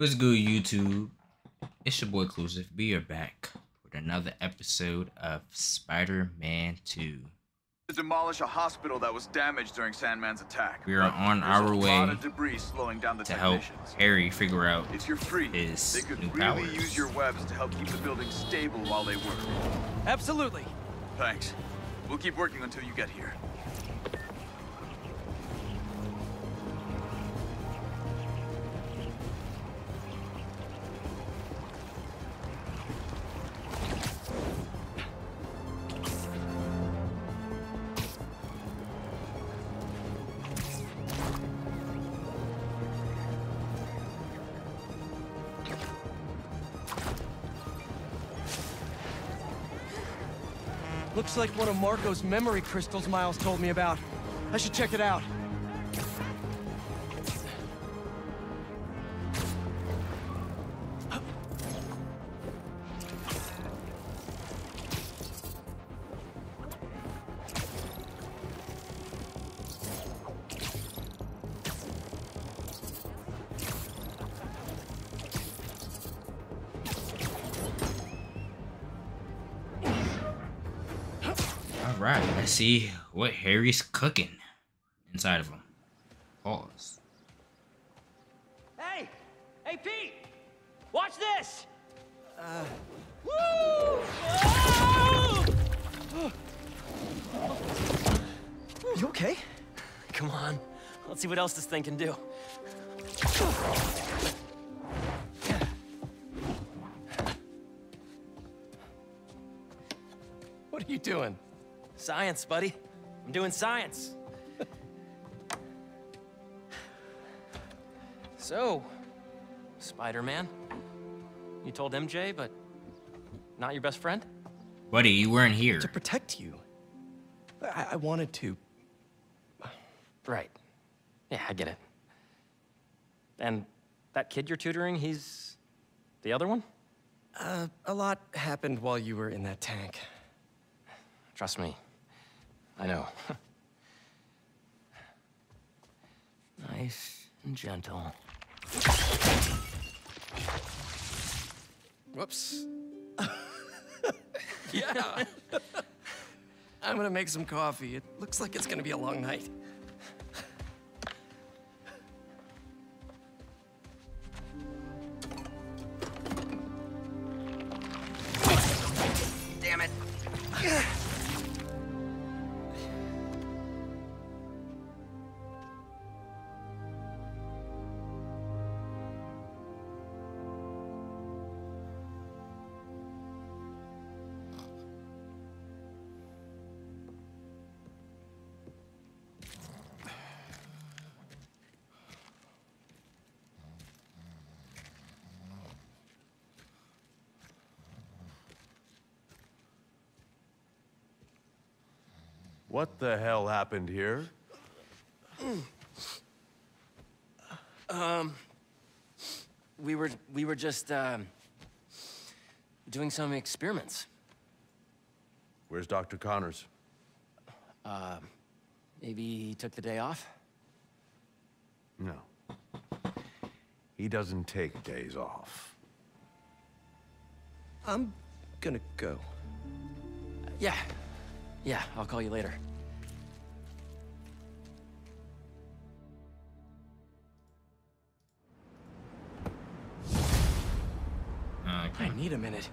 What's good, YouTube? It's your boy Cluesive. We are back with another episode of Spider-Man 2. To demolish a hospital that was damaged during Sandman's attack. We are on there's our a way lot of debris slowing down the To help. Harry figure out If you're free, his they could new really powers. use your webs to help keep the building stable while they work. Absolutely. Thanks. We'll keep working until you get here. Looks like one of Marko's memory crystals Miles told me about. I should check it out. See what Harry's cooking inside of him. Pause. Hey! Hey, Pete! Watch this! Uh. Woo! Oh! You okay? Come on. Let's see what else this thing can do. Science, buddy. I'm doing science. so, Spider-Man, you told MJ, but not your best friend? Buddy, you weren't here. To protect you. I, I wanted to. Right. Yeah, I get it. And that kid you're tutoring, he's the other one? Uh, a lot happened while you were in that tank. Trust me. I know. nice and gentle. Whoops. yeah. I'm gonna make some coffee. It looks like it's gonna be a long night. What the hell happened here? Um, We were we were just um, doing some experiments. Where's Dr. Connors? Maybe he took the day off. No. He doesn't take days off. I'm gonna go. Yeah, yeah. I'll call you later. I need a minute.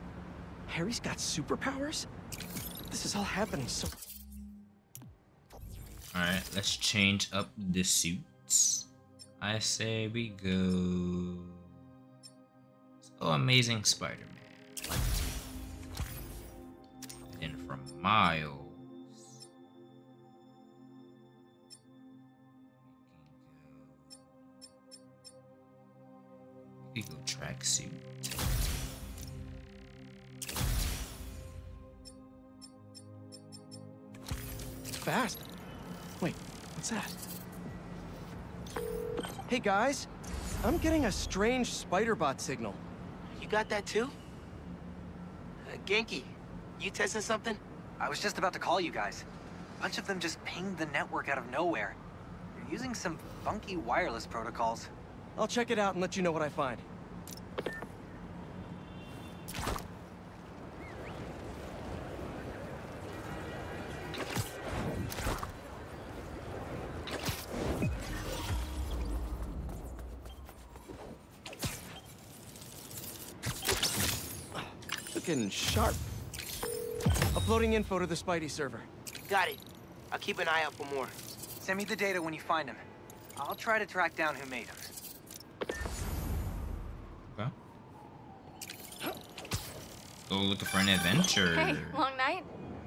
Harry's got superpowers? This is all happening so... Alright, let's change up the suits. I say we go. So amazing Spider-Man. Then from Miles. We go tracksuit. Fast. Wait, what's that? Hey guys, I'm getting a strange spider-bot signal. You got that too? Uh, Ganke, you testing something? I was just about to call you guys. A bunch of them just pinged the network out of nowhere. They're using some funky wireless protocols. I'll check it out and let you know what I find. Looking sharp. Uploading info to the Spidey server. Got it. I'll keep an eye out for more. Send me the data when you find him. I'll try to track down who made him. Okay. Go looking for an adventure. Hey, long night?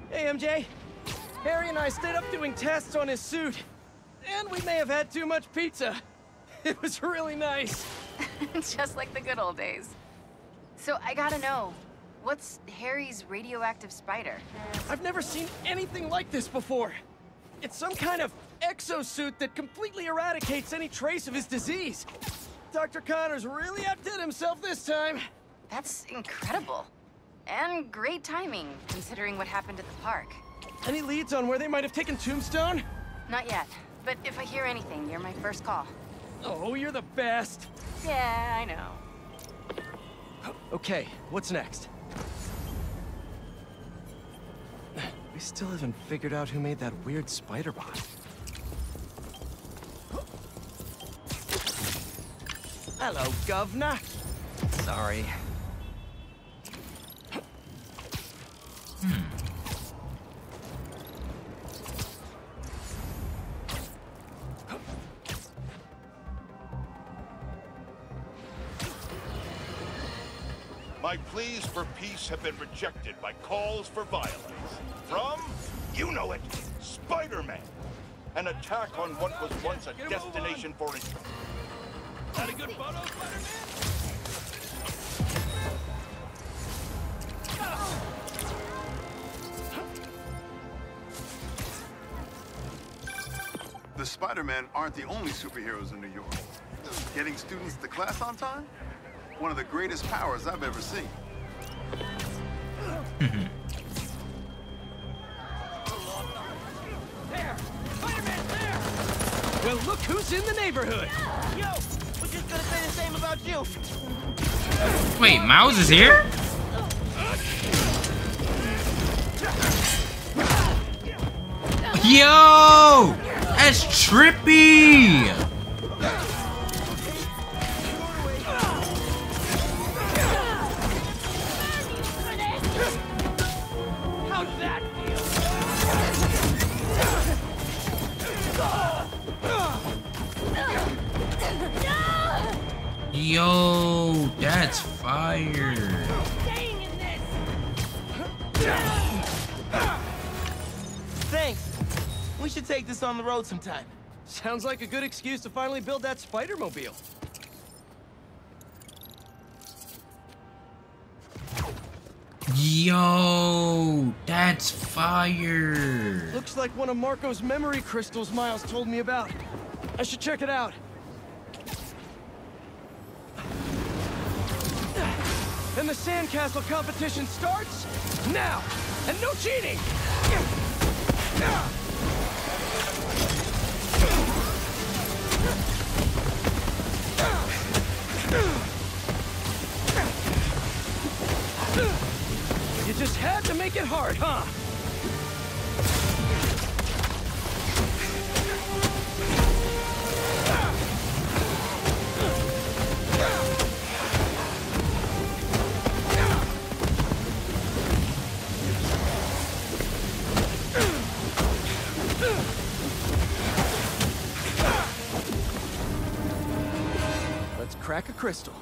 Hey, MJ. Harry and I stayed up doing tests on his suit. And we may have had too much pizza. It was really nice. Just like the good old days. So I gotta know, what's Harry's radioactive spider? I've never seen anything like this before. It's some kind of exosuit that completely eradicates any trace of his disease. Dr. Connors really outdid himself this time. That's incredible. And great timing, considering what happened at the park. Any leads on where they might have taken Tombstone? Not yet, but if I hear anything, you're my first call. Oh, you're the best. Yeah, I know. Okay, what's next? We still haven't figured out who made that weird spider bot. Hello, governor. Sorry. Hmm. My pleas for peace have been rejected by calls for violence. From, you know it, Spider-Man. An attack on what was once a destination for its... Had a good photo, Spider-Man? The Spider-Men aren't the only superheroes in New York. Getting students to class on time? One of the greatest powers I've ever seen. There! Spider-Man there! Well, look who's in the neighborhood! Yo, we're just gonna say the same about you. Wait, Miles is here? Yo! That's trippy! Road sometime. Sounds like a good excuse to finally build that Spider-Mobile. Yo, that's fire. Looks like one of Marko's memory crystals Miles told me about. I should check it out. And the sandcastle competition starts now! And no cheating! You just had to make it hard, huh? Crack a crystal.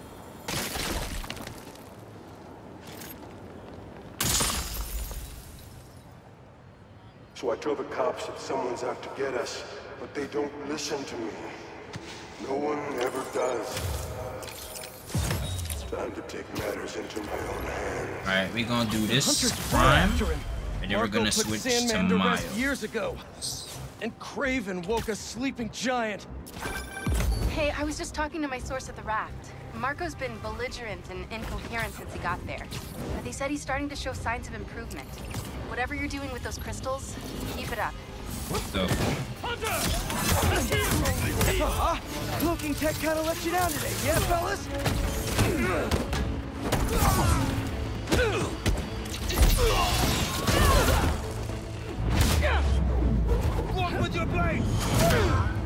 So I tell the cops that someone's out to get us, but they don't listen to me. No one ever does. Time to take matters into my own hands. Alright, we gonna do this Hunters ran prime, and then we're gonna put switch to Sandman to rest Miles. years ago. And Kraven woke a sleeping giant. Hey, I was just talking to my source at the raft. Marko's been belligerent and incoherent since he got there. But they said he's starting to show signs of improvement. Whatever you're doing with those crystals, keep it up. What the? Uh-huh. Cloaking tech kinda let you down today, yeah, fellas? Walk with your blade!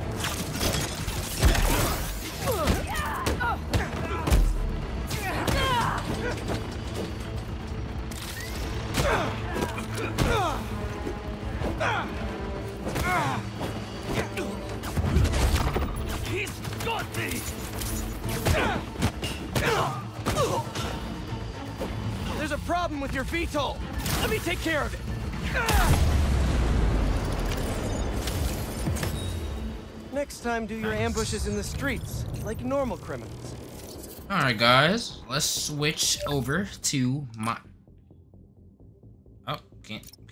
VTOL. Let me take care of it. Next time, do your ambushes in the streets, like normal criminals. Alright, guys. Let's switch over to my... Oh, can't, can't, can't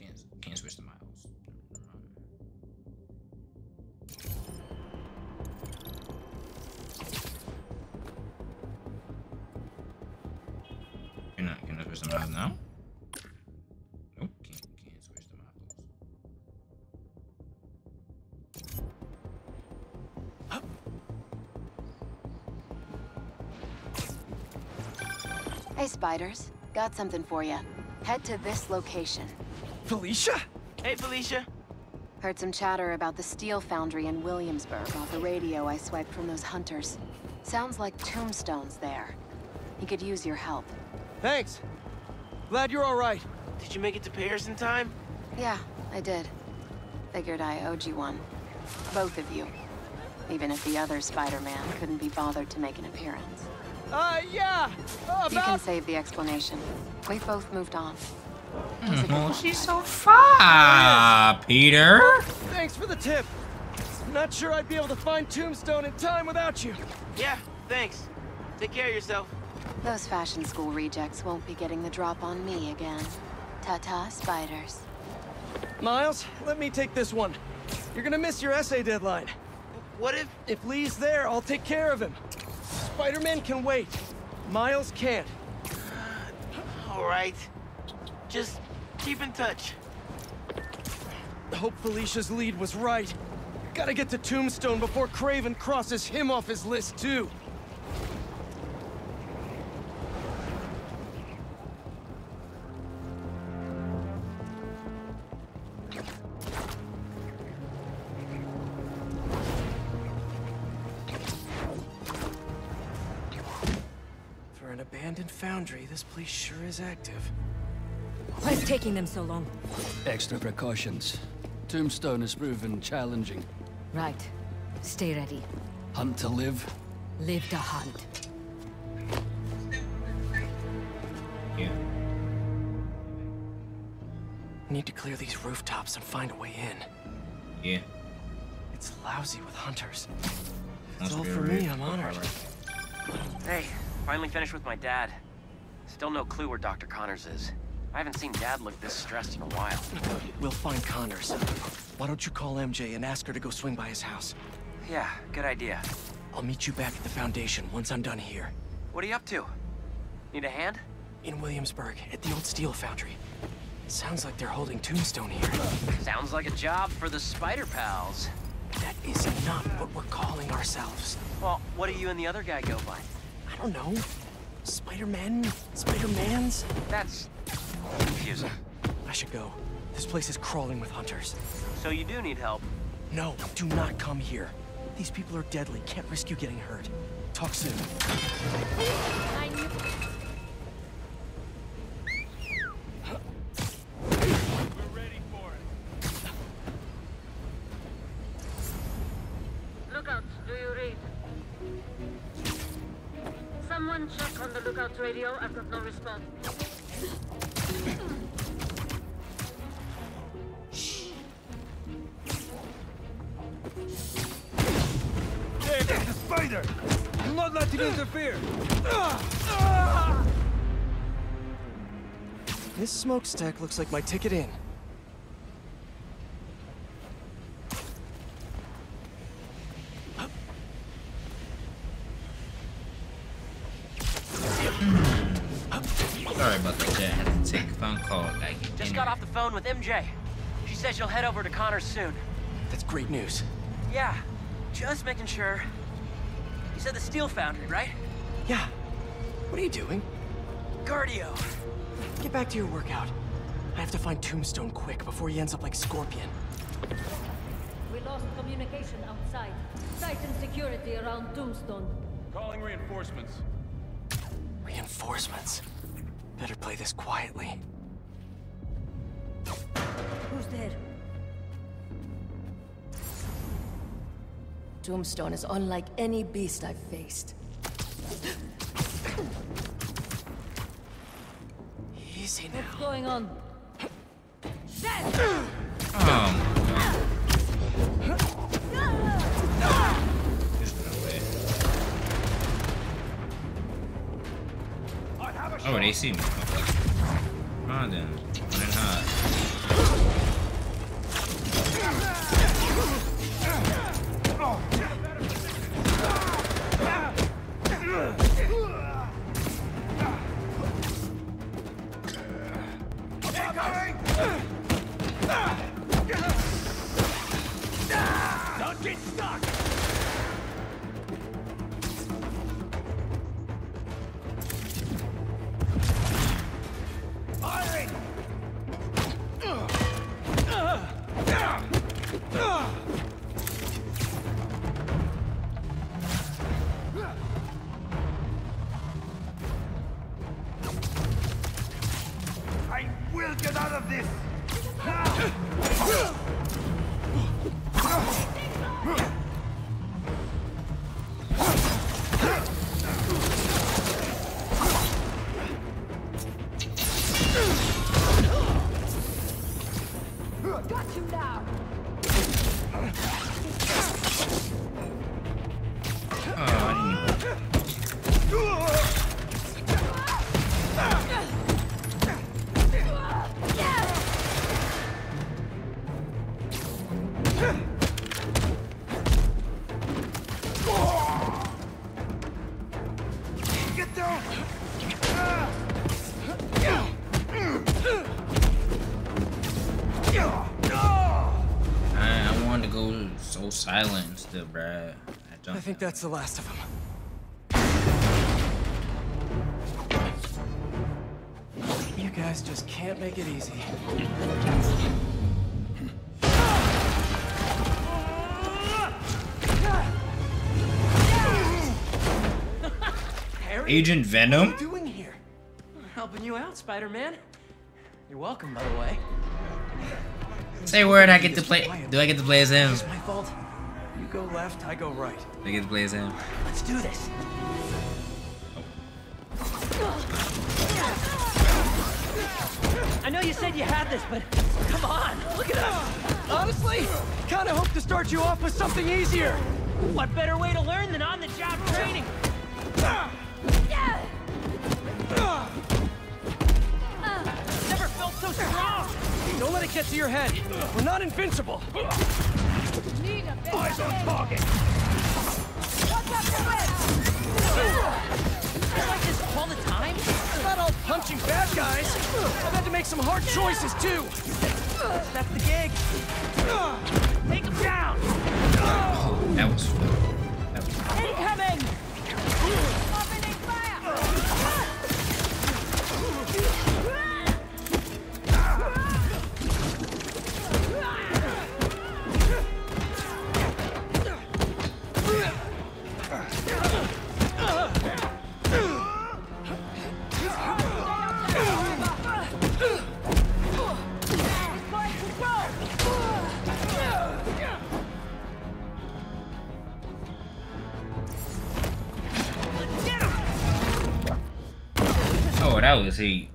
Hey, Spiders. Got something for you. Head to this location. Felicia? Hey, Felicia. Heard some chatter about the steel foundry in Williamsburg off the radio I swiped from those hunters. Sounds like tombstones there. He could use your help. Thanks. Glad you're all right. Did you make it to Paris in time? Yeah, I did. Figured I owed you one. Both of you. Even if the other Spider-Man couldn't be bothered to make an appearance. Uh, yeah. Uh, You can save the explanation. We've both moved on. Oh, she's so far, Peter. Thanks for the tip. Not sure I'd be able to find Tombstone in time without you. Yeah, thanks. Take care of yourself. Those fashion school rejects won't be getting the drop on me again. Ta-ta, spiders. Miles, let me take this one. You're gonna miss your essay deadline. What if... If Lee's there, I'll take care of him. Spider-Man can wait. Miles can't. All right. Just keep in touch. Hope Felicia's lead was right. Gotta get to Tombstone before Kraven crosses him off his list, too. Sure is active. What's taking them so long? Extra precautions. Tombstone has proven challenging. Right. Stay ready. Hunt to live. Live to hunt. Yeah. Need to clear these rooftops and find a way in. Yeah. It's lousy with hunters. If Must it's all for me, I'm honored. Hey, finally finished with my dad. Still no clue where Dr. Connors is. I haven't seen Dad look this stressed in a while. We'll find Connors. Why don't you call MJ and ask her to go swing by his house? Yeah, good idea. I'll meet you back at the Foundation once I'm done here. What are you up to? Need a hand? In Williamsburg, at the old steel foundry. Sounds like they're holding Tombstone here. Sounds like a job for the Spider Pals. That is not what we're calling ourselves. Well, what do you and the other guy go by? I don't know. Spider-Man? Spider-Mans? That's confusing. I should go. This place is crawling with hunters. So you do need help. No, do not come here. These people are deadly. Can't risk you getting hurt. Talk soon. Radio. I've got no response. Hey, there's spider! I'm not letting you interfere! This smokestack looks like my ticket in. Phone with MJ. She says she'll head over to Connors soon. That's great news. Yeah, just making sure. You said the steel foundry, right? Yeah. What are you doing? Cardio. Get back to your workout. I have to find Tombstone quick before he ends up like Scorpion. We lost communication outside. Tighten security around Tombstone. Calling reinforcements. Reinforcements. Better play this quietly. Who's there? Tombstone is unlike any beast I've faced. He's Easy now. What's going on? Um. There's no way. Oh, they see me. Okay. Come on then. Silent still, bruh. I I jumped. think that's the last of them. You guys just can't make it easy. Agent Venom? What are you doing here? Helping you out, Spider-Man. You're welcome, by the way. Say word, I get to play. Do I get to play as him? It's my fault. You go left, I go right. Do I get to play as him? Let's do this. I know you said you had this, but come on, look at us. Honestly, kind of hope to start you off with something easier. What better way to learn than on-the-job training? Never felt so strong. Don't let it get to your head. We're not invincible. Eyes on target! It's like this all the time. It's not all punching bad guys. I've had to make some hard choices too. That's the gig. Take him down. That was fun. Oh,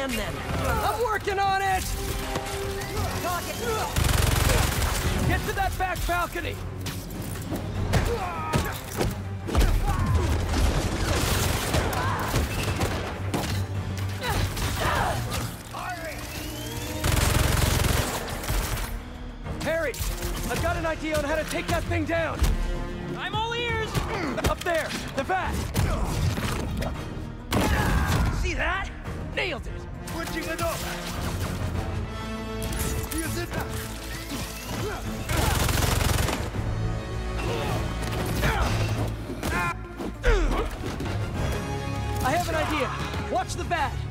What's the plan then? I'm working on it. Get to that back balcony. Watch the bat.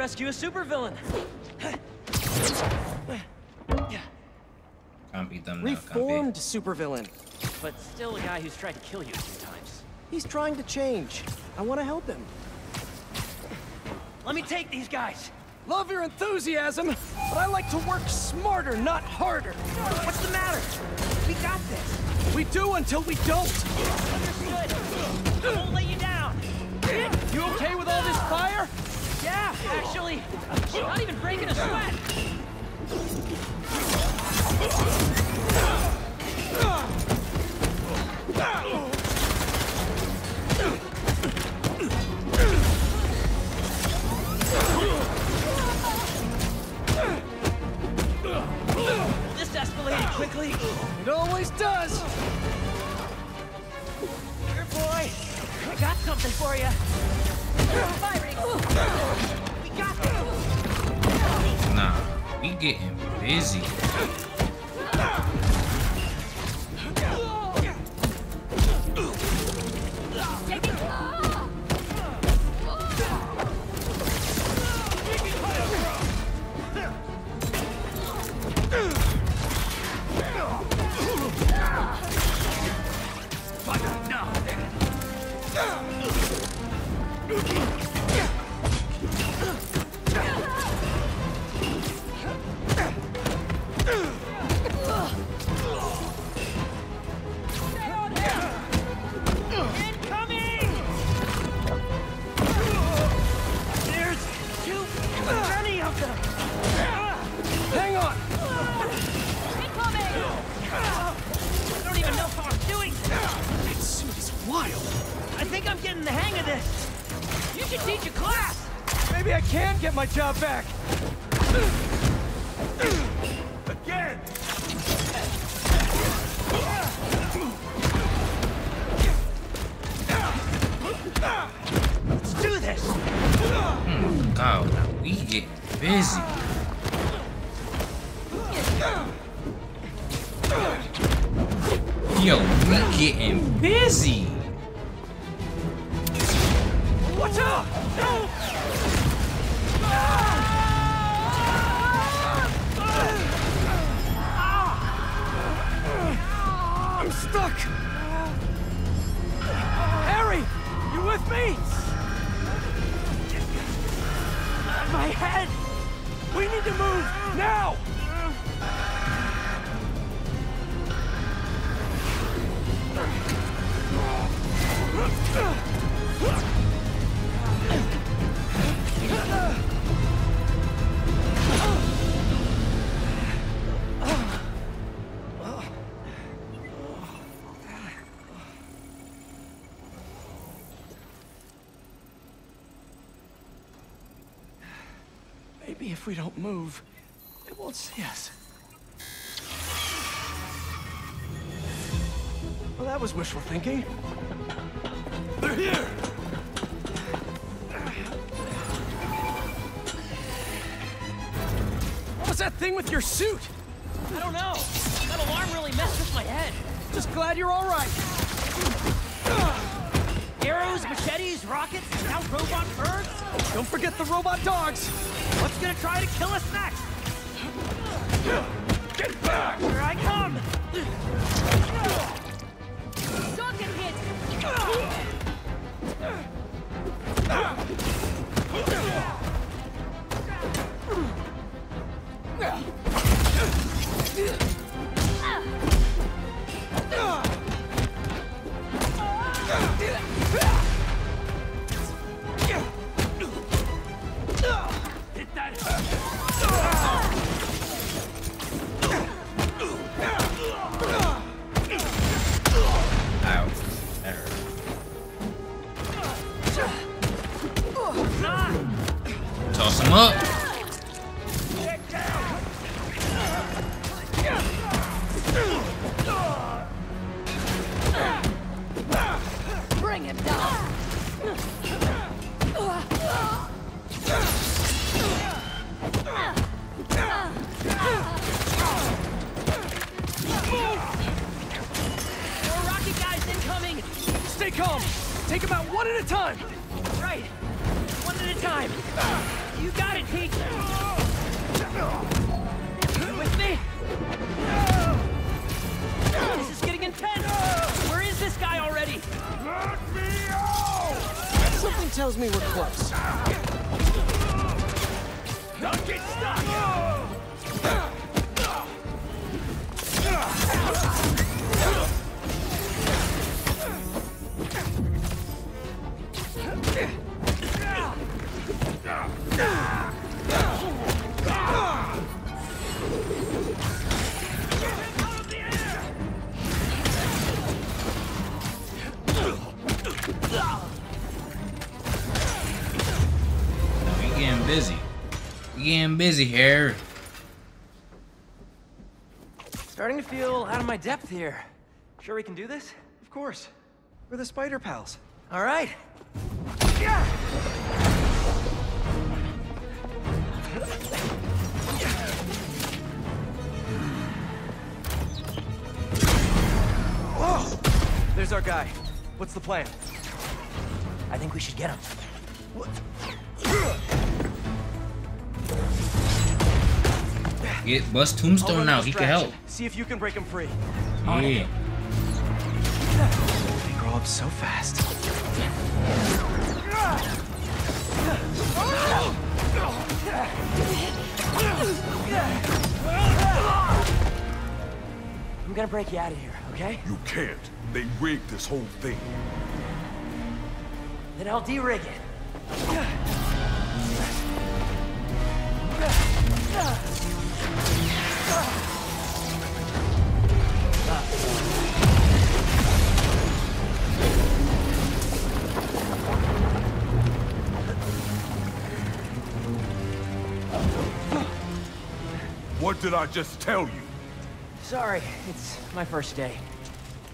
Rescue a supervillain. Can't beat them now, can't Reformed supervillain. But still a guy who's tried to kill you a few times. He's trying to change. I want to help him. Let me take these guys. Love your enthusiasm, but I like to work smarter, not harder. What's the matter? We got this. We do until we don't. Understood. Actually, not even breaking a sweat. This escalated quickly. It always does. Here, boy. I got something for you. Firing. Nah, we getting busy. Incoming! Should class. Maybe I can get my job back. Again! Let's do this. Hmm, God, now we getting busy. Yo, we getting busy. Watch out! Stuck. Harry, you with me? My head. We need to move now. If we don't move, it won't see us. Well, that was wishful thinking. They're here! What was that thing with your suit? I don't know. That alarm really messed with my head. Just glad you're all right. Arrows, machetes, rockets, now robot birds. Don't forget the robot dogs. What's gonna try to kill us next? Get back! Here I come. Dog get hit! Hit busy here. Starting to feel out of my depth here. Sure we can do this? Of course. We're the Spider Pals. All right. Whoa! There's our guy. What's the plan? I think we should get him. Get bust Tombstone now. He can help. See if you can break him free. Yeah. They grow up so fast. I'm gonna break you out of here, okay? You can't. They rigged this whole thing. Then I'll de-rig it. What did I just tell you? Sorry, it's my first day.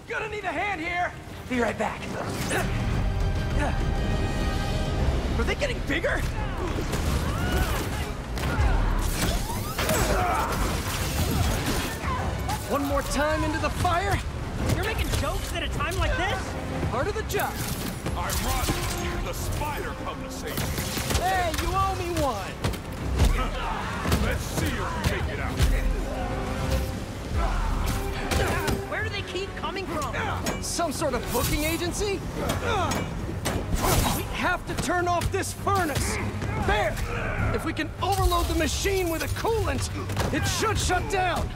Gonna need a hand here! Be right back. Are they getting bigger? One more time into the fire? You're making jokes at a time like this? Part of the job. I Ironic, the spider come to save me. Hey, you owe me one. Let's see if you make it out. Where do they keep coming from? Some sort of booking agency? We have to turn off this furnace. There! If we can overload the machine with a coolant, it should shut down.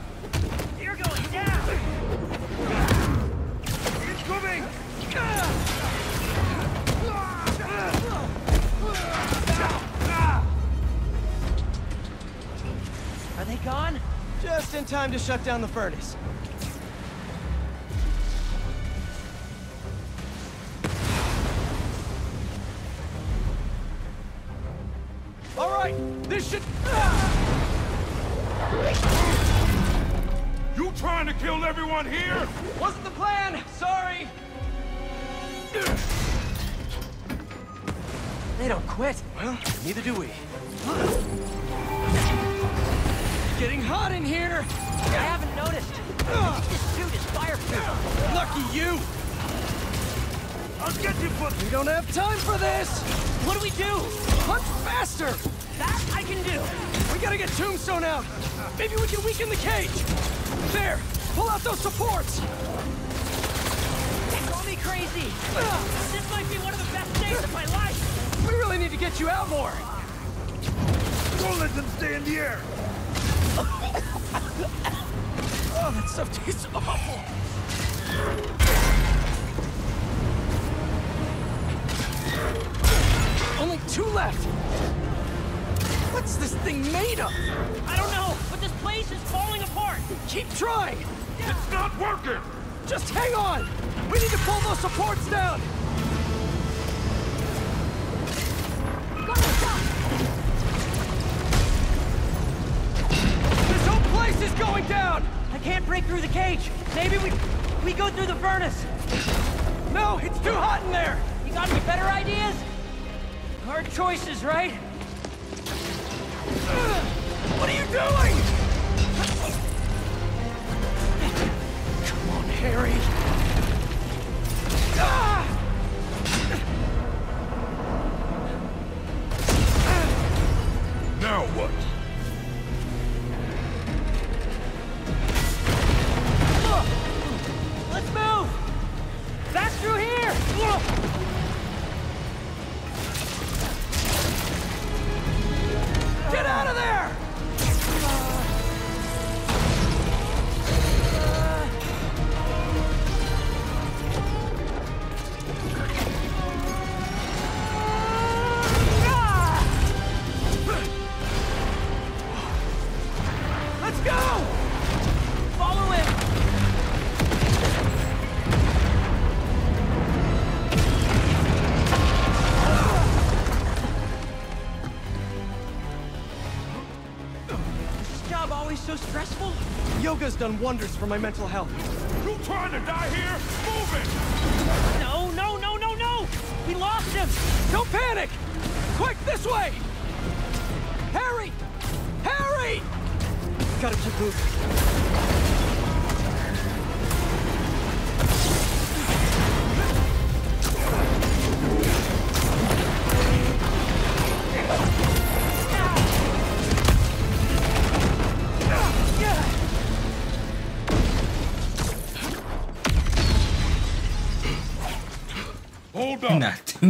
In time to shut down the furnace. All right, this should... You trying to kill everyone here? Wasn't the plan! Sorry! They don't quit. Well, neither do we. Getting hot in here! I haven't noticed. This suit is fireproof. Lucky you! I'll get you, but we don't have time for this! What do we do? Punch faster! That I can do. We gotta get Tombstone out! Maybe we can weaken the cage! There! Pull out those supports! Call me crazy. This might be one of the best days of my life. We really need to get you out more! Don't let them stay in the air. Oh, that stuff tastes awful! Only two left! What's this thing made of? I don't know, but this place is falling apart. Keep trying! It's not working. Just hang on! We need to pull those supports down! through the furnace! No, it's too hot in there! You got any better ideas? Hard choices, right? What are you doing? Come on, Harry. Now what? Done wonders for my mental health. You trying to die here? Move it! No, no, no, no, no! We lost him! Don't panic! Quick, this way! Harry! Harry! Gotta keep moving.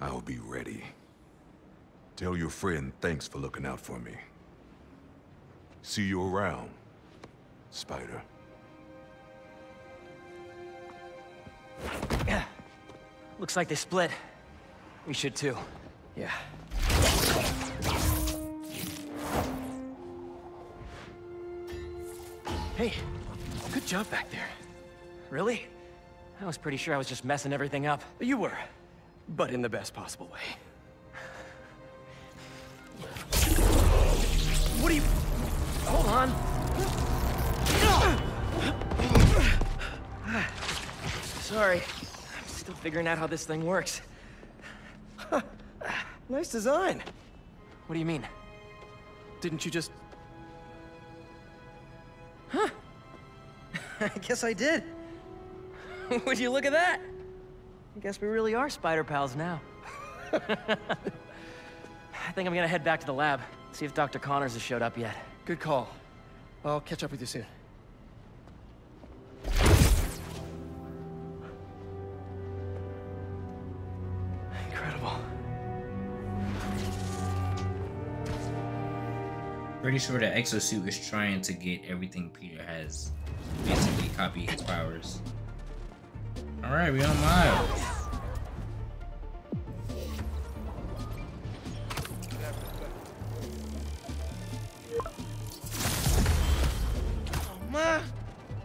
I'll be ready. Tell your friend thanks for looking out for me. See you around, Spider. Yeah. Looks like they split. We should too. Yeah. Hey, good job back there. Really? I was pretty sure I was just messing everything up. You were, but in the best possible way. What are you... Hold on. Sorry. I'm still figuring out how this thing works. Nice design. What do you mean? Didn't you just... Huh. I guess I did. Would you look at that? I guess we really are spider pals now. I think I'm gonna head back to the lab, see if Dr. Connors has showed up yet. Good call. I'll catch up with you soon. Incredible. Pretty sure the exosuit is trying to get everything Peter has. Basically copy his powers. Alright, we on Miles. Oh, ma,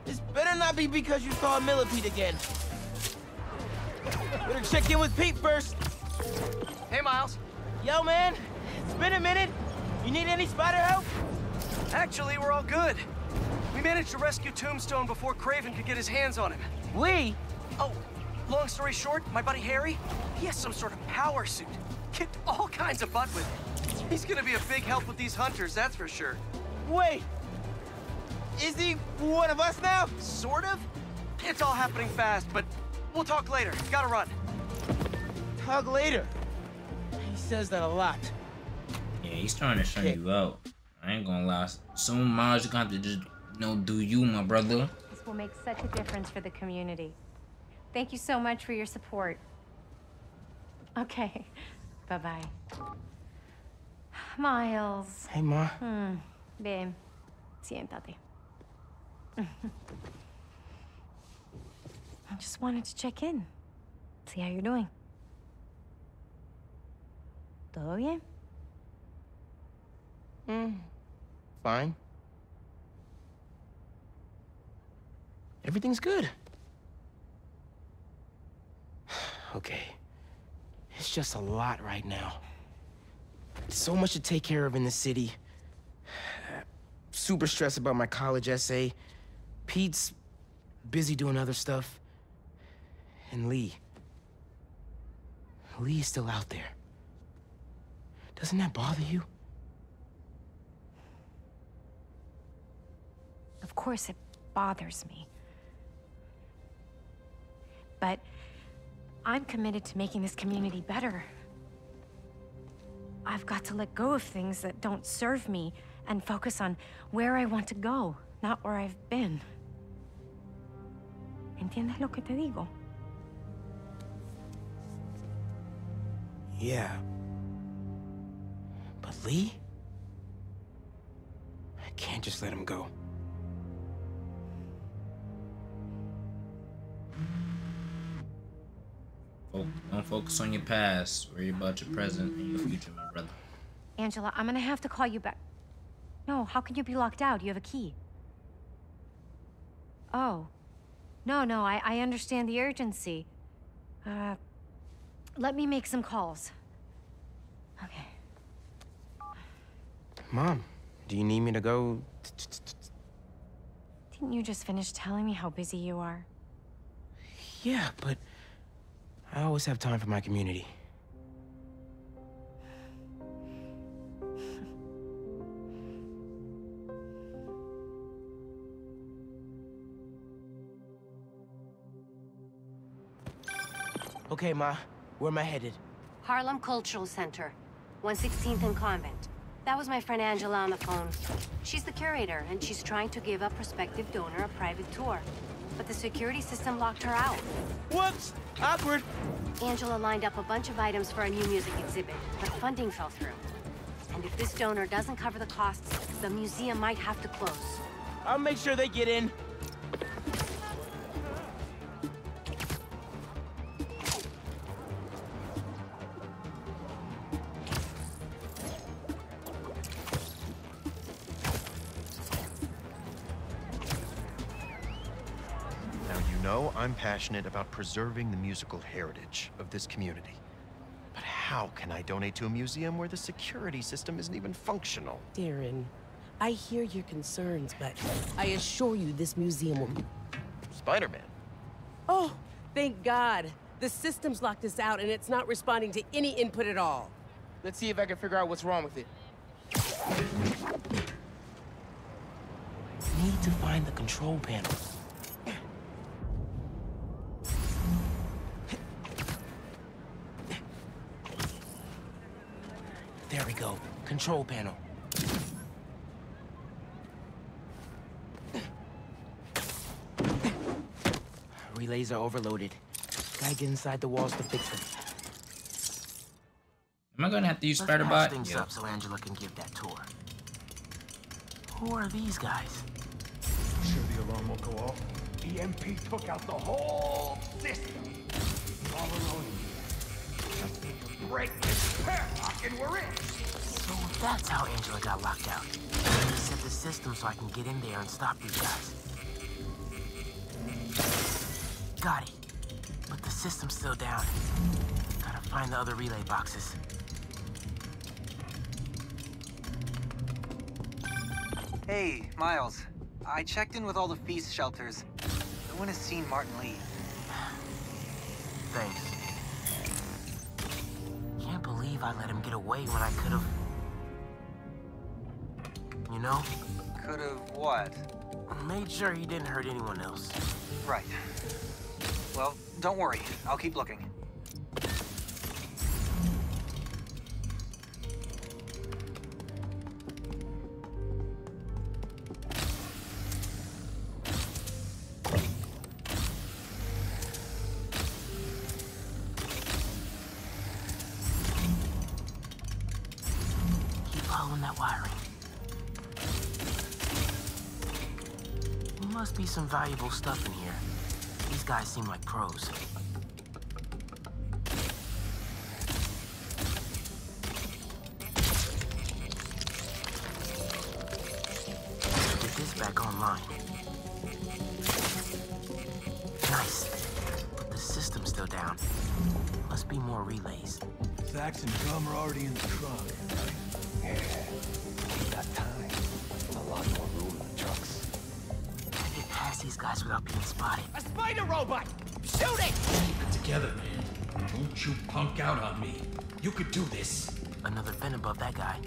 this better not be because you saw a millipede again. Better check in with Pete first. Hey, Miles. Yo, man, it's been a minute. You need any spider help? Actually, we're all good. We managed to rescue Tombstone before Kraven could get his hands on him. We? Oh, long story short, my buddy Harry, he has some sort of power suit. Kicked all kinds of butt with it. He's gonna be a big help with these hunters, that's for sure. Wait. Is he one of us now? Sort of? It's all happening fast, but we'll talk later. Gotta run. Talk later. He says that a lot. Yeah, he's trying to shut you out. I ain't gonna lie. Soon Miles, you gonna have to just you know do you, my brother. This will make such a difference for the community. Thank you so much for your support. Okay. Bye-bye. Miles. Hey, Ma. Hmm. Ven. Siéntate. I just wanted to check in. See how you're doing. ¿Todo bien? Hmm. Fine. Everything's good. Okay. It's just a lot right now. So much to take care of in the city. Super stressed about my college essay. Pete's busy doing other stuff. And Lee. Lee is still out there. Doesn't that bother you? Of course it bothers me. But I'm committed to making this community better. I've got to let go of things that don't serve me and focus on where I want to go, not where I've been. ¿Entiendes lo que te digo? Yeah. But Lee? I can't just let him go. Fo- Don't focus on your past. Worry about your present and your future, my brother. Angela, I'm gonna have to call you back. No, how can you be locked out? You have a key. Oh. No, no, I, I understand the urgency. Uh, let me make some calls. Okay. Mom, do you need me to go? Didn't you just finish telling me how busy you are? Yeah, but I always have time for my community. Okay, Ma, where am I headed? Harlem Cultural Center, 116th and Convent. That was my friend Angela on the phone. She's the curator, and she's trying to give a prospective donor a private tour. But the security system locked her out. Whoops! Awkward! Angela lined up a bunch of items for a new music exhibit, but funding fell through. And if this donor doesn't cover the costs, the museum might have to close. I'll make sure they get in. Know I'm passionate about preserving the musical heritage of this community. But how can I donate to a museum where the security system isn't even functional? Darren, I hear your concerns, but I assure you this museum will... be... Spider-Man. Oh, thank God. The system's locked us out and it's not responding to any input at all. Let's see if I can figure out what's wrong with it. Need to find the control panel. Control panel. Relays are overloaded. Gotta get inside the walls to fix them. Am I gonna have to use Let's Spider Bot? things Yeah. up so Angela can give that tour. Who are these guys? Sure the alarm will go off? EMP took out the whole system. All alone. Just Break this padlock and we're in. That's how Angela got locked out. Reset the system so I can get in there and stop you guys. Got it. But the system's still down. Gotta find the other relay boxes. Hey, Miles. I checked in with all the F.E.A.S.T. shelters. No one has seen Martin Lee. Thanks. Can't believe I let him get away when I could've... Know? Could've what? Made sure he didn't hurt anyone else. Right. Well, don't worry. I'll keep looking. guys seem like pros. Get this back online. Nice. But the system's still down. Must be more relays. Sax and Drum are already in the truck. Yeah. That time. A lot more room past these guys without being spotted. A spider robot! Shoot it! Keep it together, man. Don't you punk out on me. You could do this. Another vent above that guy.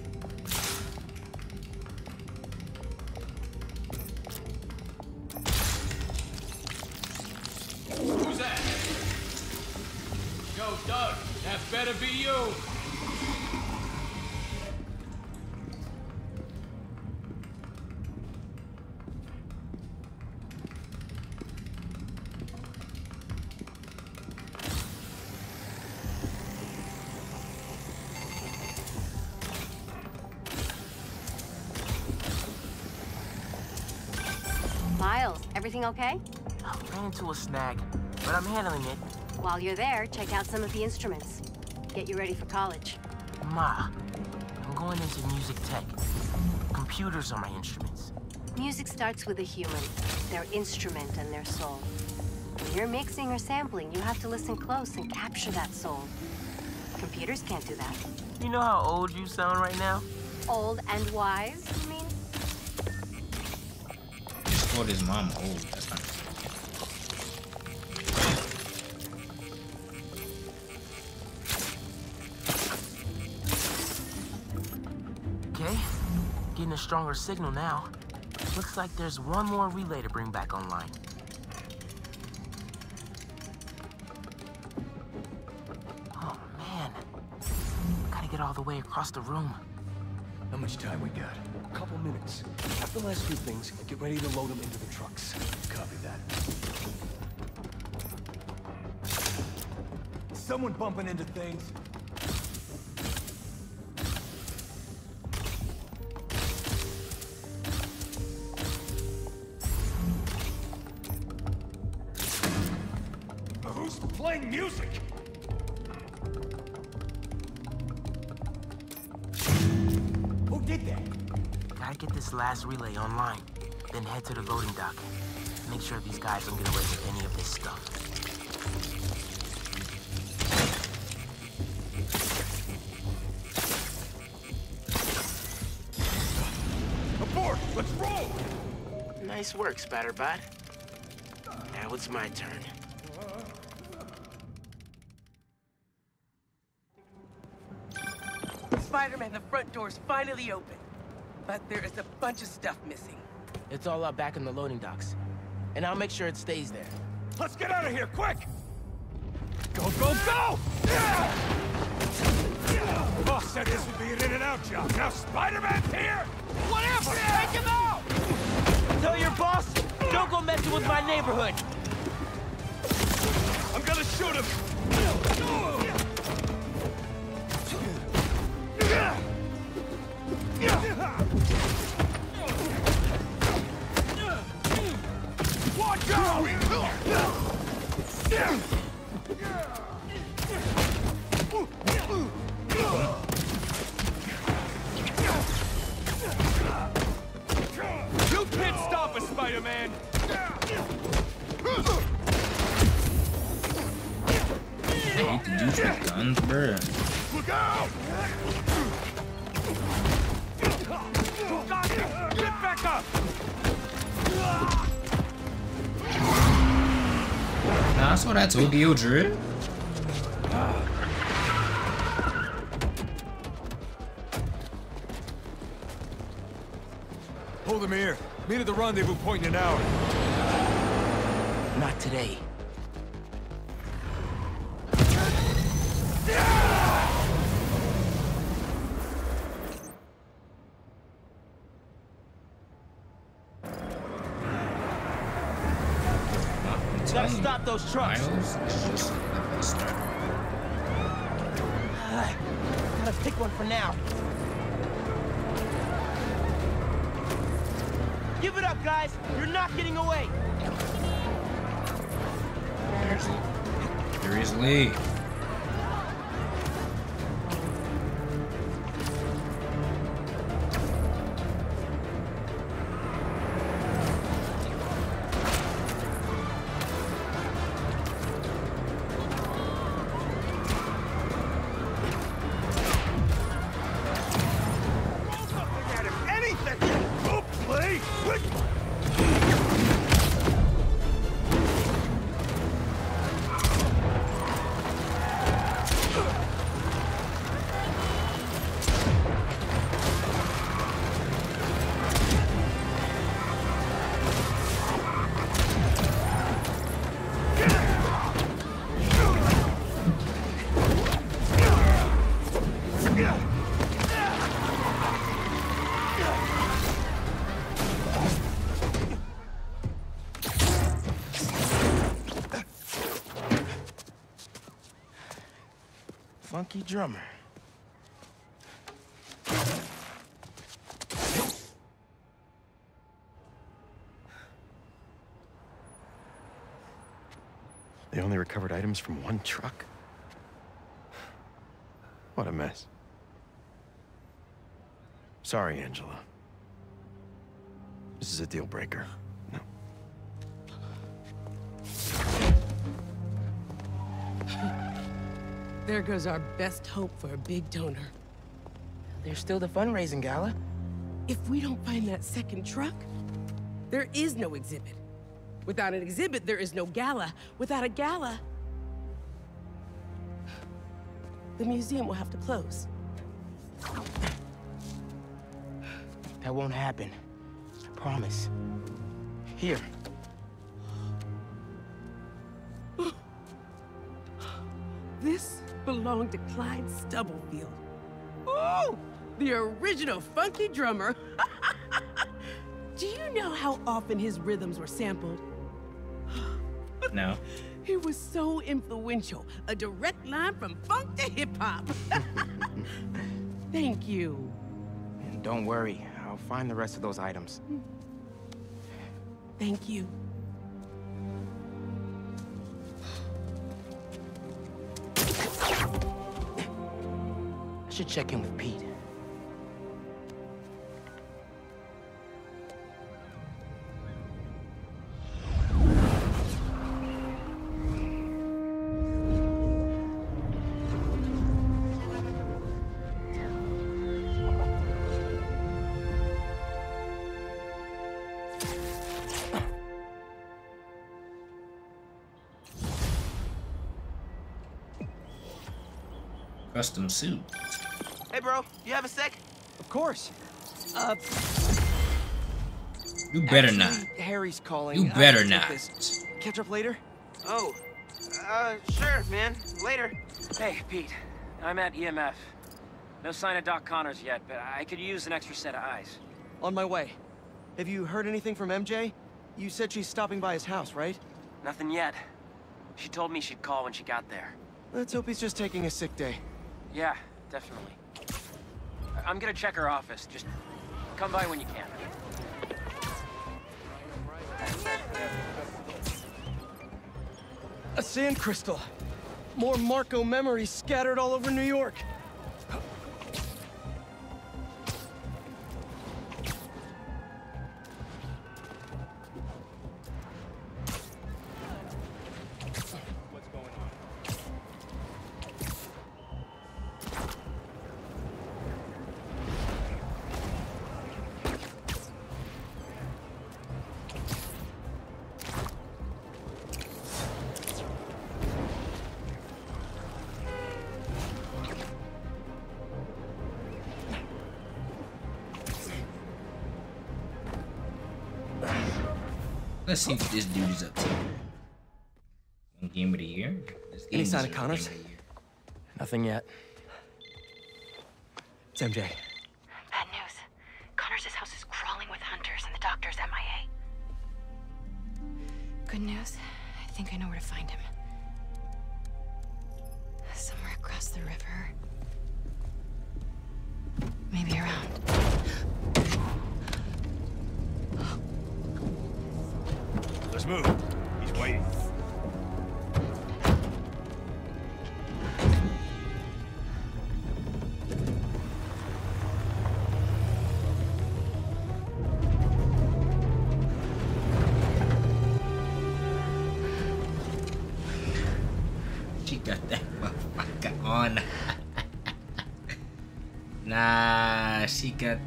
Everything okay? Ran into a snag, but I'm handling it. While you're there, check out some of the instruments. Get you ready for college. Ma, I'm going into music tech. Computers are my instruments. Music starts with a human, their instrument and their soul. When you're mixing or sampling, you have to listen close and capture that soul. Computers can't do that. You know how old you sound right now? Old and wise, you mean? Just called his mom old. Oh, that's not. Okay, getting a stronger signal now. Looks like there's one more relay to bring back online. Oh man, gotta get all the way across the room. How much time we got? A couple minutes. Have the last few things get ready to load them into the trucks. Copy that. Someone bumping into things. To the loading dock. Make sure these guys don't get away with any of this stuff. Abort! Let's roll! Nice work, Spatterbot. Now it's my turn. Spider-Man, the front door's finally open. But there is a bunch of stuff missing. It's all up back in the loading docks. And I'll make sure it stays there. Let's get out of here, quick! Go, go, go! Boss oh, said this would be an in-and-out job. Now Spider-Man's here! Whatever! Take him out! Tell your boss, don't go messing with my neighborhood. I'm gonna shoot him! You can't stop us, Spider-Man! Hate the dudes with guns, bruh. Look out! Get back up! Nah, that's what I told you, Drew. Hold him here. Meet at the rendezvous point in an hour. Not today. Those trucks. Miles is just the best. Gotta pick one for now. Give it up, guys. You're not getting away. There is Lee. Quick! Funky drummer. They only recovered items from one truck? What a mess. Sorry, Angela. This is a deal breaker. There goes our best hope for a big donor. There's still the fundraising gala. If we don't find that second truck, there is no exhibit. Without an exhibit, there is no gala. Without a gala, the museum will have to close. That won't happen. I promise. Here. This belonged to Clyde Stubblefield. Ooh! The original funky drummer. Do you know how often his rhythms were sampled? No. He was so influential. A direct line from funk to hip hop. Thank you. And don't worry, I'll find the rest of those items. Thank you. Should check in with Pete. Custom suit. Hey, bro, you have a sec? Of course. Uh, You better actually, not. Harry's calling. You better have not. this. Catch up later? Oh, uh, sure, man. Later. Hey, Pete. I'm at EMF. No sign of Doc Connors yet, but I could use an extra set of eyes. On my way. Have you heard anything from MJ? You said she's stopping by his house, right? Nothing yet. She told me she'd call when she got there. Let's hope he's just taking a sick day. Yeah, definitely. I'm gonna check her office. Just come by when you can. A sand crystal. More Marko memories scattered all over New York. Let's see what this dude is up to. One game of the year. This Any sign of a Connors? of. Nothing yet. It's MJ.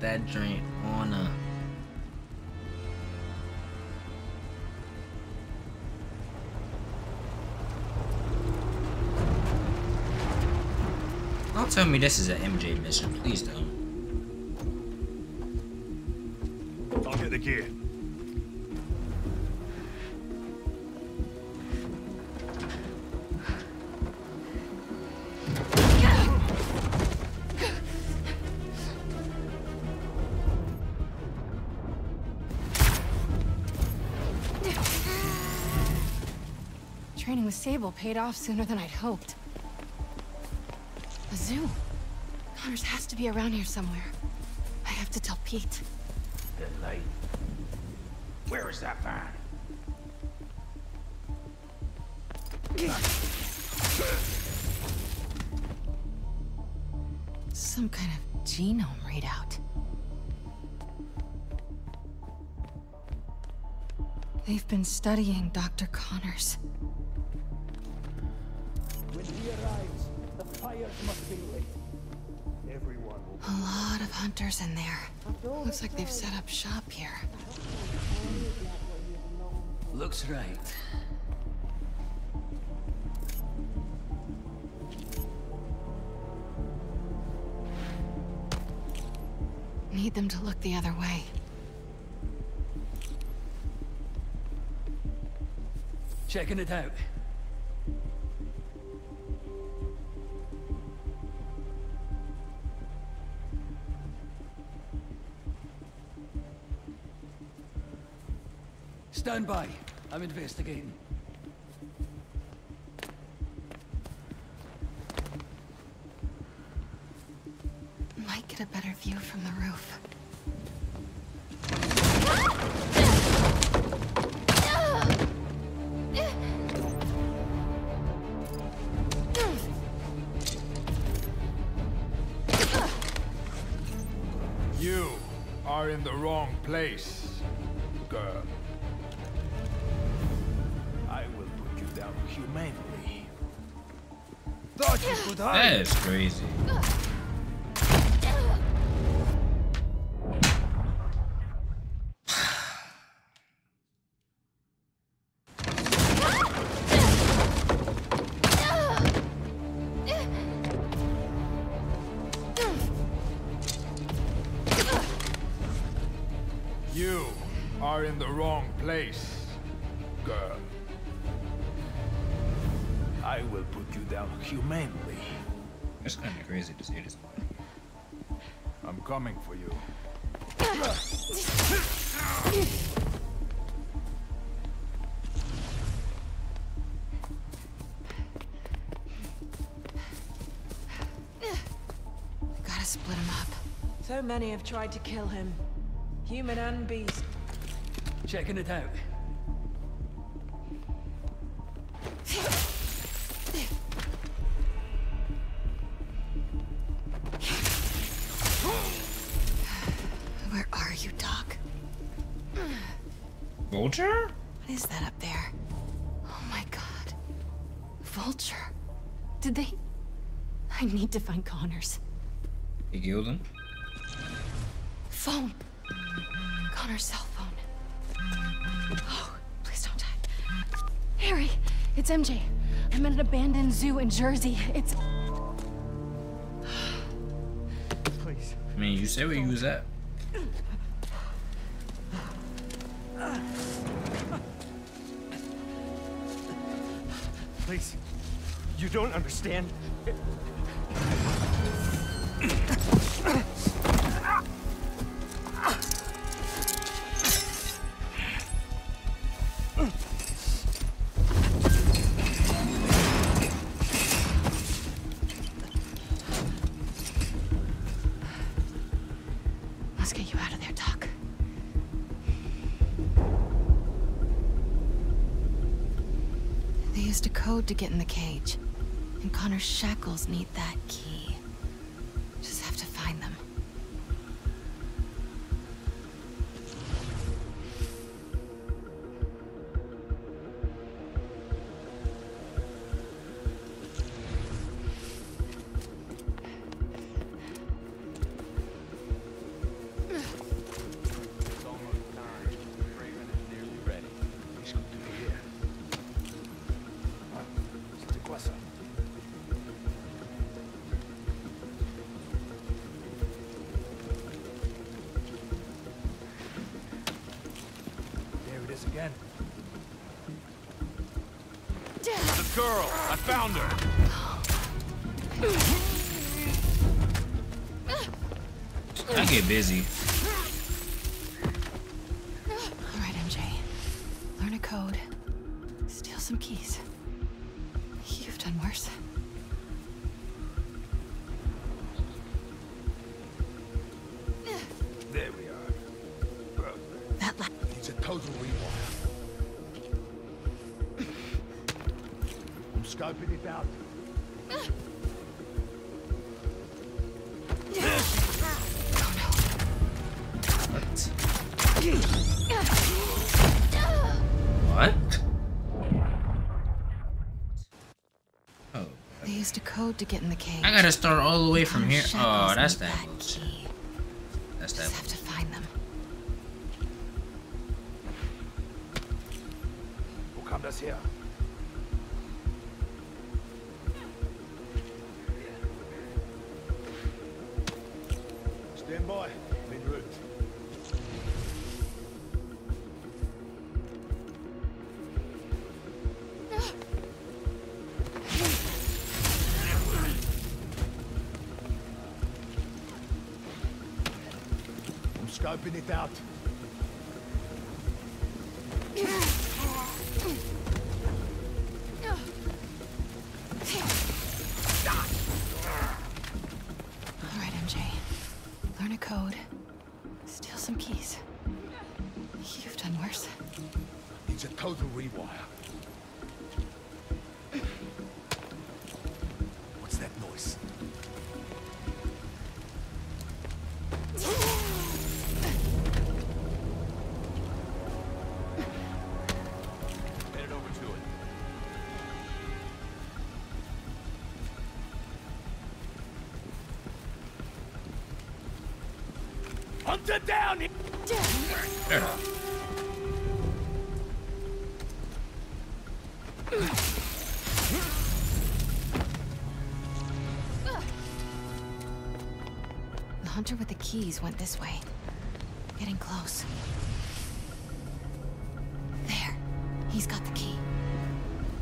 That on her. Don't tell me this is an MJ mission, please don't. I'll get the kid. Sable paid off sooner than I'd hoped. A zoo. Connors has to be around here somewhere. I have to tell Pete. The light. Where is that man? Some kind of genome readout. They've been studying Dr. Connors. Must be lit. Everyone A lot of hunters in there. Looks like they've set up shop here. Looks right. Need them to look the other way. Checking it out. Stand by. I'm investigating. Might get a better view from the roof. You are in the wrong place, Thought you could hide. That is crazy. You are in the wrong place, girl. I will put you down humanely. That's kind of crazy to say this. I'm coming for you. Gotta split him up. So many have tried to kill him. Human and beast. Checking it out. Is that up there? Oh my god. Vulture. Did they... I need to find Connors. He killed him. Phone. Connors' cell phone. Oh, please don't die. Harry, it's MJ. I'm at an abandoned zoo in Jersey. It's... Please. I mean, you said where you was at. Please. You don't understand. Get in the cage. And Connors' shackles need that key. There it is again. The girl! I found her! I get busy. All right, MJ. Learn a code. Steal some keys. You've done worse? To get in the cage. I gotta start all the way from here. Oh, that's that it out. Hunter down! There. The hunter with the keys went this way. Getting close. There. He's got the key.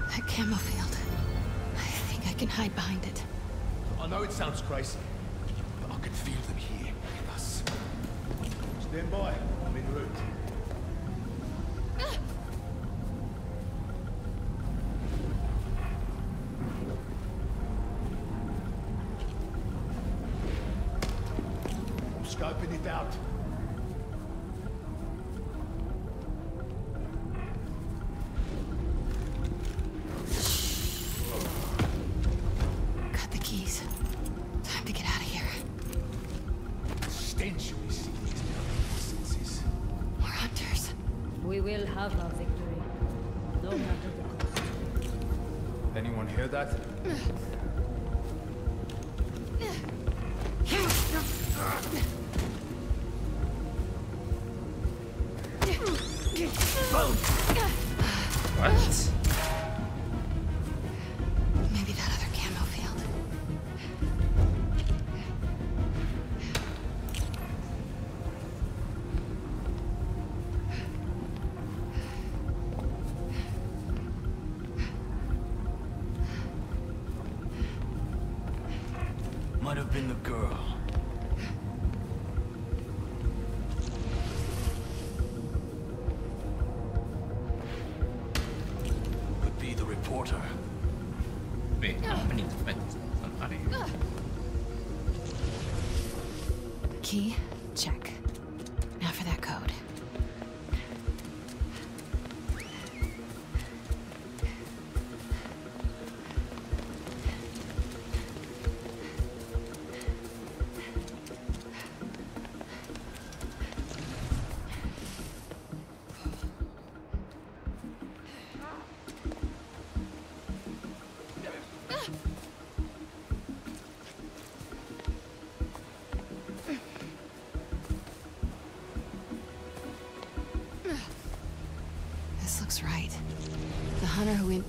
That camo field. I think I can hide behind it. I know it sounds crazy, but I can feel them here with us. Stand by. I'm en route. Have been the girl.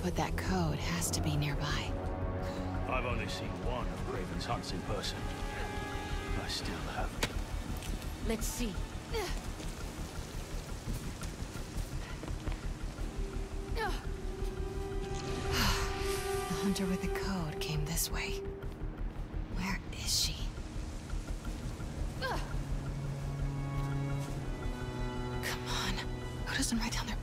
Hunter who input that code has to be nearby. I've only seen one of Kraven's hunts in person. I still haven't. Let's see. The hunter with the code came this way. Where is she? Come on. Who doesn't write down their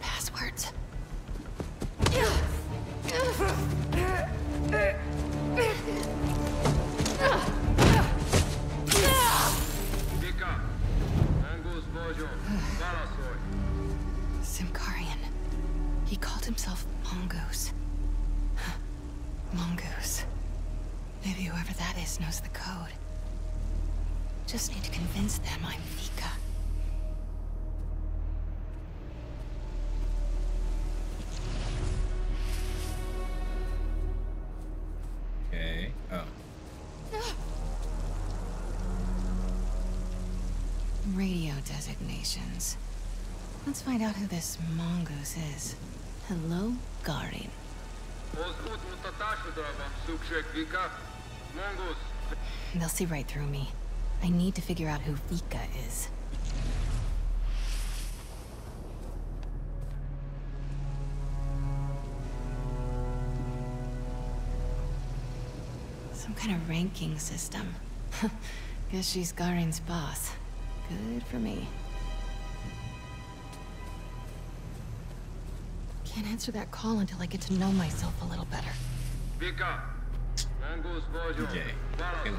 Let's find out who this mongoose is. Hello, Garin. They'll see right through me. I need to figure out who Vika is. Some kind of ranking system. Guess she's Garin's boss. Good for me. Can't answer that call until I get to know myself a little better. Okay. Okay.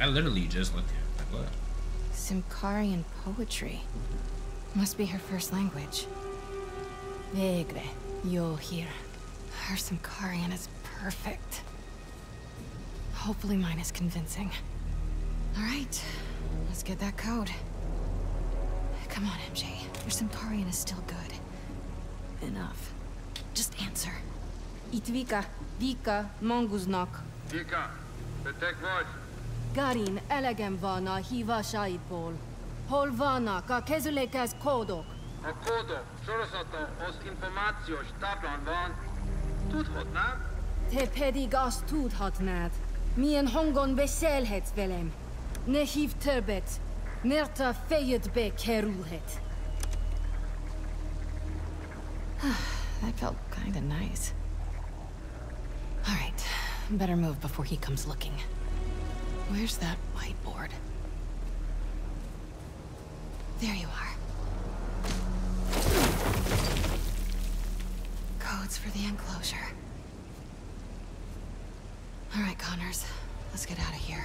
I literally just looked at it. Like, what? Symkarian poetry. Must be her first language. Vegre, yo hear. Her Symkarian is perfect. Hopefully mine is convincing. All right, let's get that code. Come on, MJ. Your Symkarian is still good. Enough. Just answer. Itvika, Vika, Monguznak. Vika, te tek vagy? Garin, elegem van a hívásaidból. Hol vannak a kezülékhez kódok? A kódok sorozata az információs táblán van. Tudhatnád? Te pedig azt tudhatnád. Milyen hangon beszélhetsz velem. Ne hív többet, mert a fejedbe kerülhet. that felt kinda nice. All right, better move before he comes looking. Where's that whiteboard? There you are. Codes for the enclosure. All right, Connors. Let's get out of here.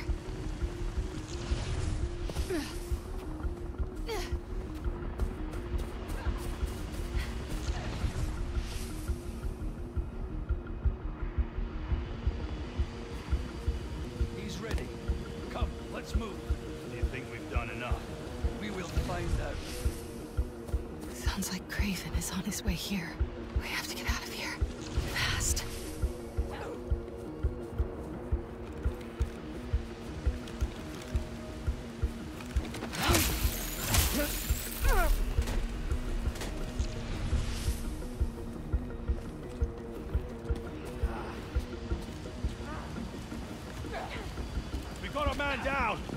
Down.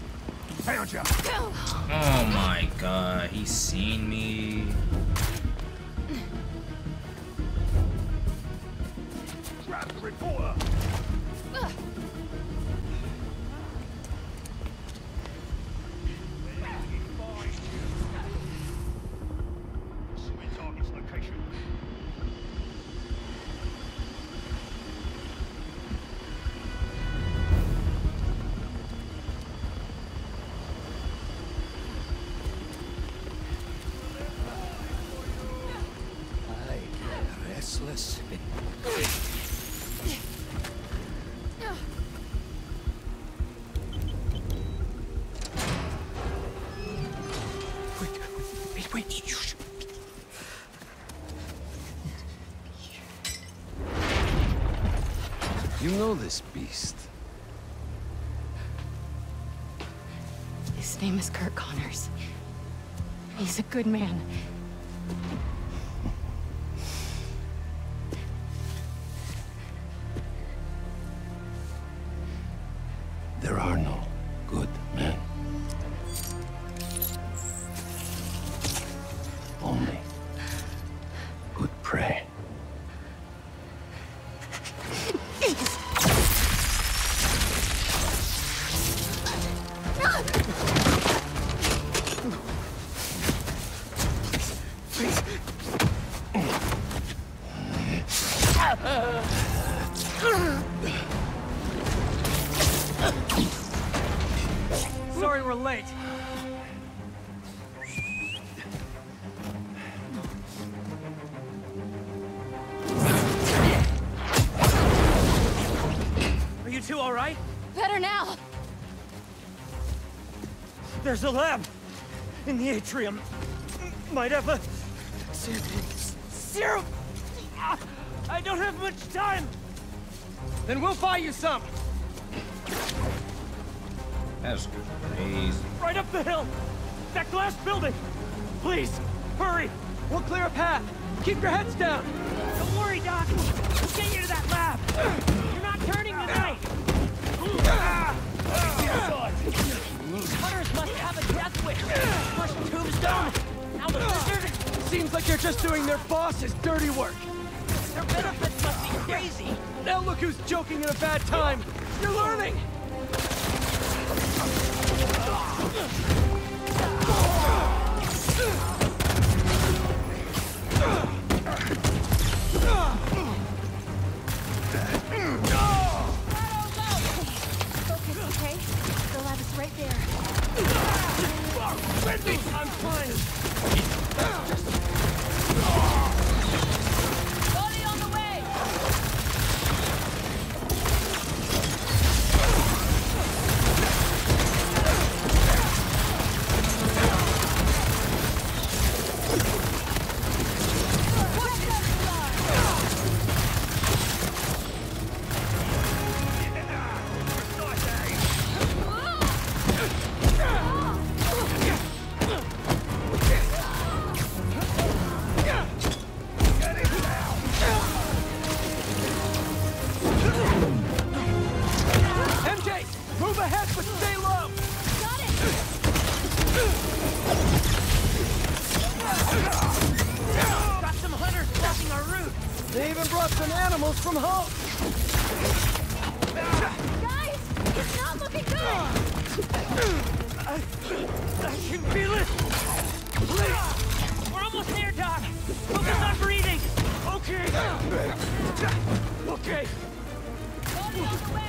Know this beast. His name is Curt Connors. He's a good man. There are no good men. There's a lab in the atrium. Might have a ser- serum. I don't have much time. Then we'll buy you some. That's crazy. Right up the hill. That glass building. Please, hurry. We'll clear a path. Keep your heads down. Don't worry, Doc. We'll get you Seems like they're just doing their boss's dirty work. Their benefits must be crazy. Now look who's joking in a bad time. You're learning. Even brought some animals from home. Guys! It's not looking good! I, I can feel it. Please. We're almost there, Doc. Focus on breathing. Okay. Okay. Body on the way!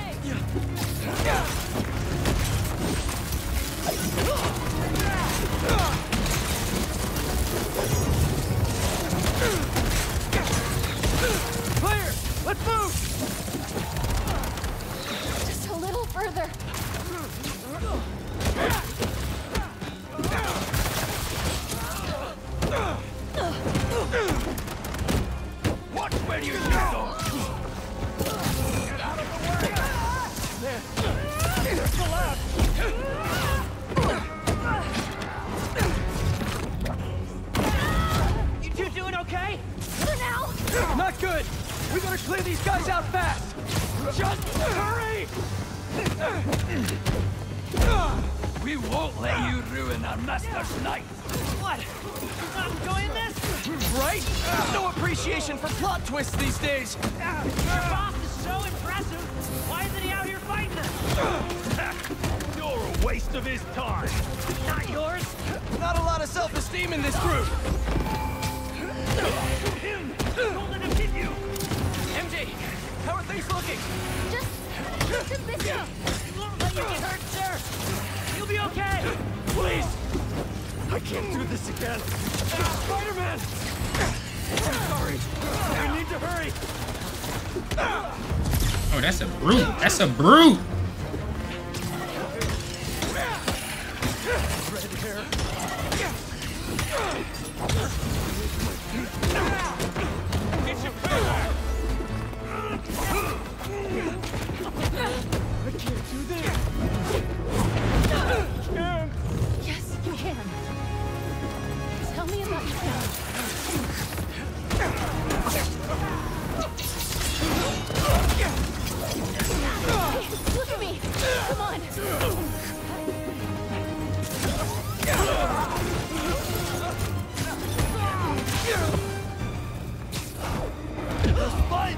Clear. Let's move. Just a little further.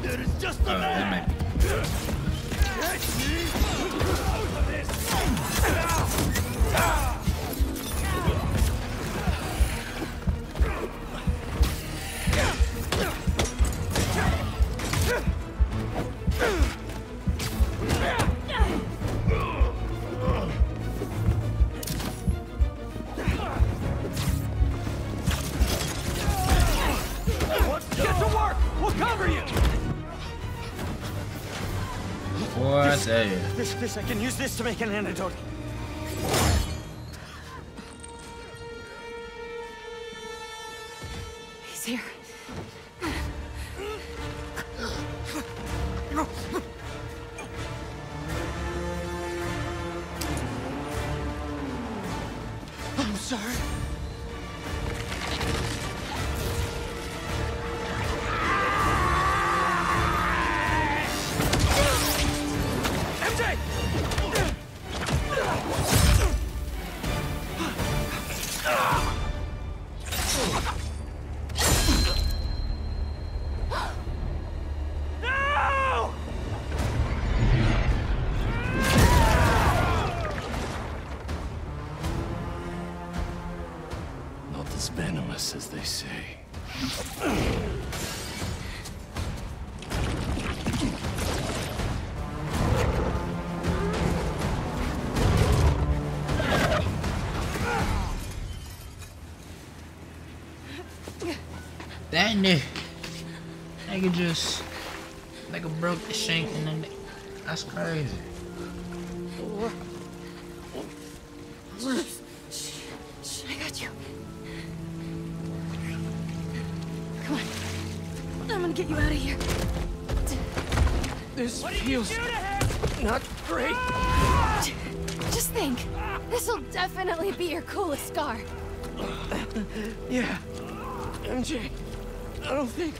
Spider is just a Uh, man! This, this, I can use this to make an antidote. That nigga, nigga just, nigga broke the shank in the neck. That's crazy. I got you. Come on. I'm gonna get you out of here. This feels not great. Ah! Just think. This'll definitely be your coolest scar. Yeah. MJ, I don't think.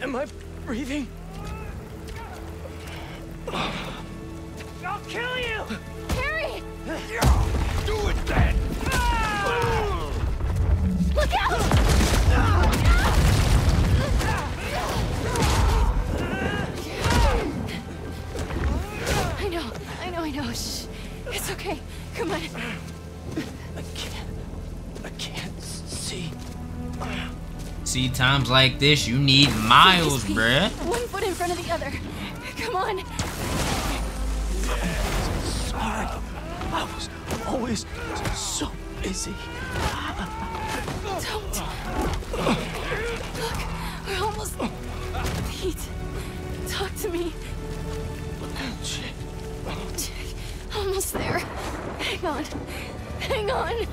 Am I breathing? I'll kill you! Harry! Do it then! Look out! I know, I know, I know. Shh. It's okay. Come on. I can't. I can't see. See, times like this, you need miles, Just bruh. One foot in front of the other. Come on. Sorry. I was always so busy. Don't. Look, we're almost. Pete, talk to me. Almost there. Hang on. Hang on.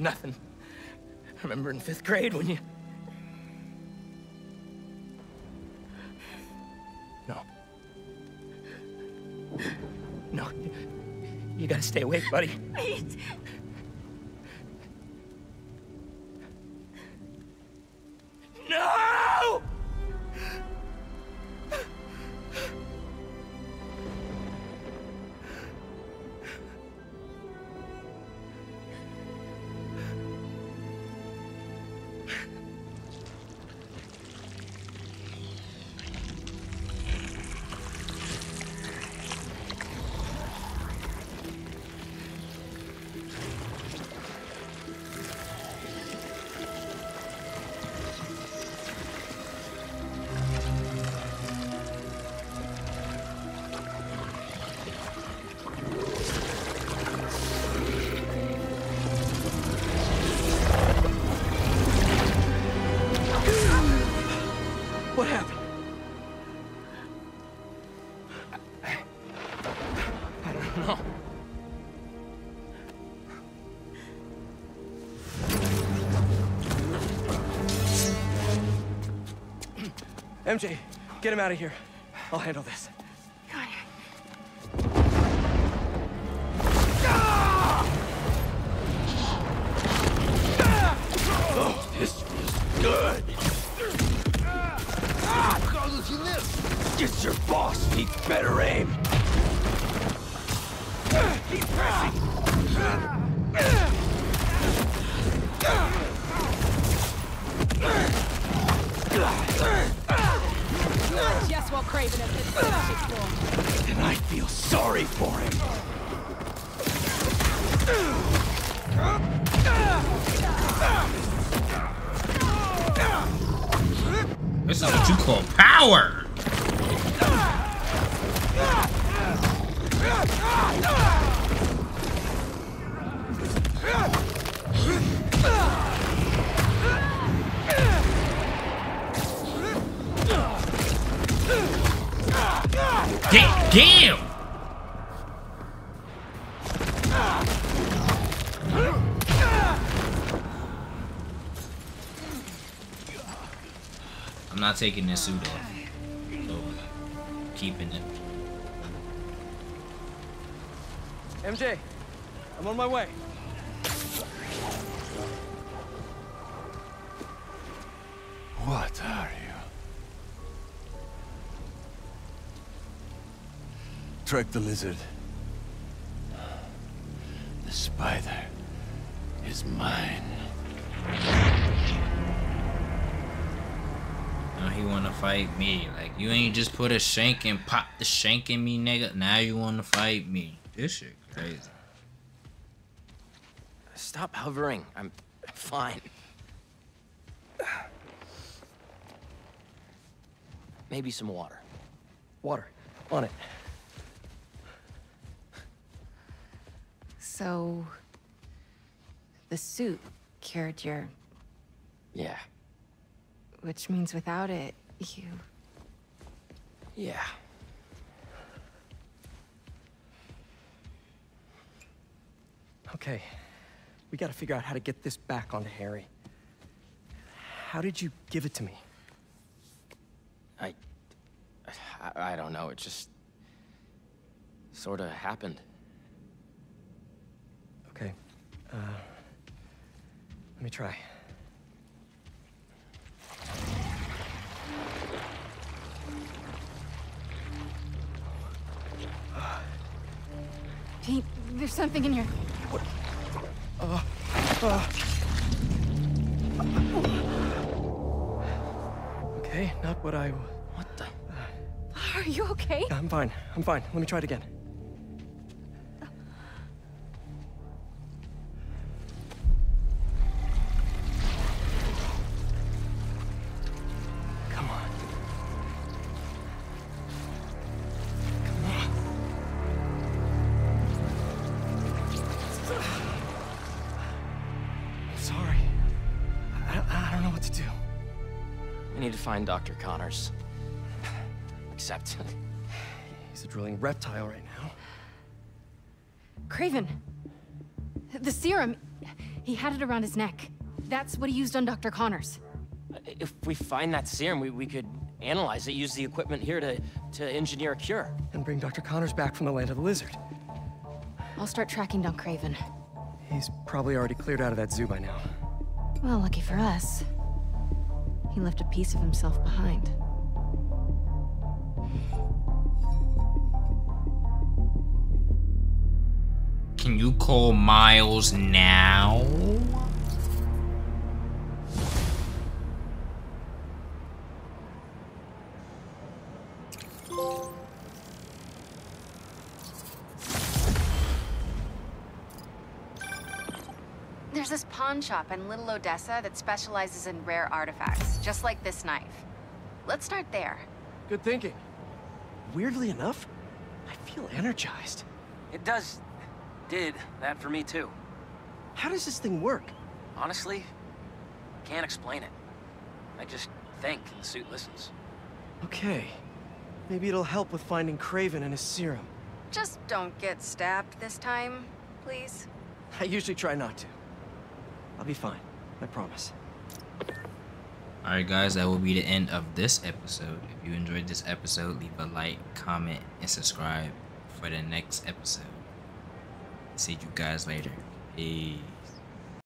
Nothing. Remember in fifth grade when you... No. No. You gotta stay awake, buddy. Pete! Get him out of here. I'll handle this. Oh, this feels good. Get your boss feet better aim. Keep pressing. What Kraven has been for. And I feel sorry for him. This is what you call power. Damn! I'm not taking this suit off. So, keeping it. MJ, I'm on my way. Trek the lizard. The spider is mine. Now he wanna fight me. Like you ain't just put a shank and pop the shank in me, nigga. Now you wanna fight me. This shit crazy. Stop hovering. I'm fine. Maybe some water. Water. On it. So... The suit cured your... Yeah. Which means without it, you... Yeah. Okay. We gotta figure out how to get this back onto Harry. How did you give it to me? I, I, I don't know. It just sort of happened. Okay. Uh, let me try. Pete, there's something in here. Uh, uh. Okay, not what I... What the? Are you okay? I'm fine. I'm fine. Let me try it again. Find Dr. Connors. Except, He's a drilling reptile right now. Kraven. The serum. He had it around his neck. That's what he used on Dr. Connors. if we find that serum, we, we could analyze it, use the equipment here to, to engineer a cure. And bring Dr. Connors back from the land of the lizard. I'll start tracking down Kraven. He's probably already cleared out of that zoo by now. Well, lucky for us. Left a piece of himself behind. Can you call Miles now? Pawn shop in Little Odessa that specializes in rare artifacts, just like this knife. Let's start there. Good thinking. Weirdly enough, I feel energized. It does... did that for me too. How does this thing work? Honestly, can't explain it. I just think and the suit listens. Okay. Maybe it'll help with finding Kraven and his serum. Just don't get stabbed this time, please. I usually try not to. I'll be fine. I promise. Alright guys, that will be the end of this episode. If you enjoyed this episode, leave a like, comment, and subscribe for the next episode. See you guys later. Peace.